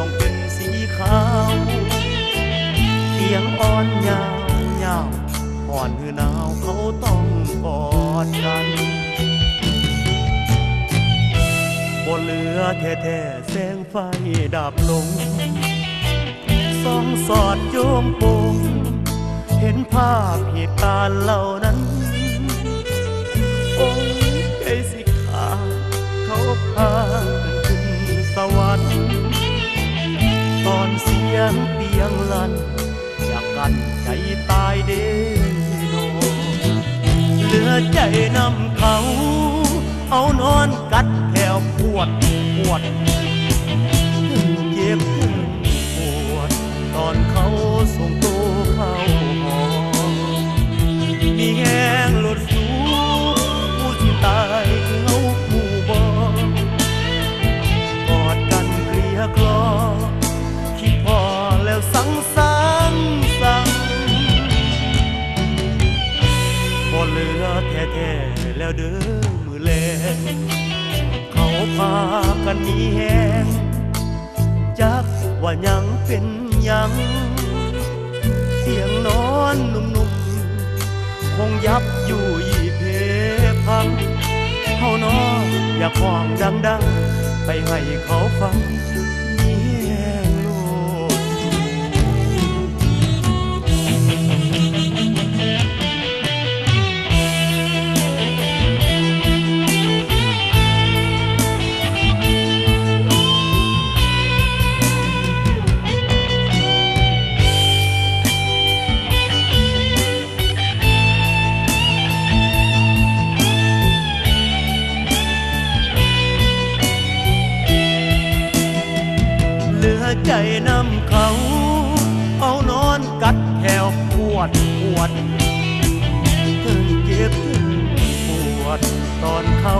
ต้องเป็นสีขาวเสียงอ่อนยาวยาวอ่อนหือหนาวเขาต้องกอดกันบนเรือแท้ๆแสงไฟดับลงสองสอดโยมโปงเห็นภาพเหตุการณ์เหล่านั้นโอ้ยใจสิขาเขาพา ใจนำเขา เอานอนกัดแถวปวดปวดถึงเจ็บถึงปวด ตอนเขาส่งตัว ลือแท้ๆแล้วเด้อมือแลงเขาพากันหนีแหงจักว่ายังเป็นยัง เสียงนอนนุ่มๆ คงยับอยู่ยี่เพพังเฮานอนอยากห้องดังๆ ไปให้เขาฟัง ใจนำเขา เอานอนกัดแถวปวดปวดถึงเจ็บถึงปวดตอนเขา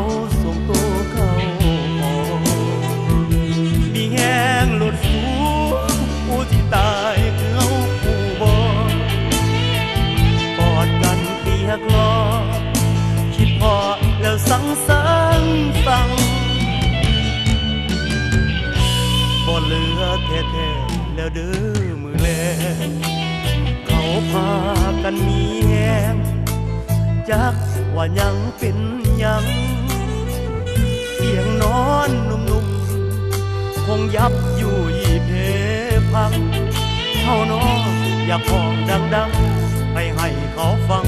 แท้ๆแล้วเด้อมือแลงเขาพากันมีแหงจักว่ายังเป็นยัง เสียงนอนนุ่มๆ คงยับอยู่ยีเพพังเฮานออยากห้องดังๆ ไปให้เขาฟัง